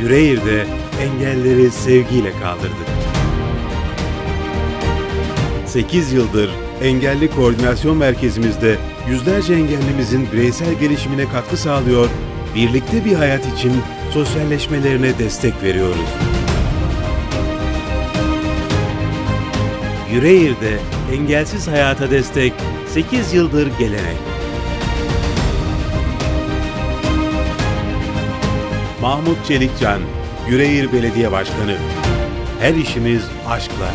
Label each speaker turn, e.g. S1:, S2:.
S1: Yüreğir'de engelleri sevgiyle kaldırdık. 8 yıldır Engelli Koordinasyon Merkezimizde yüzlerce engellimizin bireysel gelişimine katkı sağlıyor, birlikte bir hayat için sosyalleşmelerine destek veriyoruz. Yüreğir'de engelsiz hayata destek 8 yıldır gelenek. Mahmut Çelikcan, Yüreğir Belediye Başkanı. Her işimiz aşkla.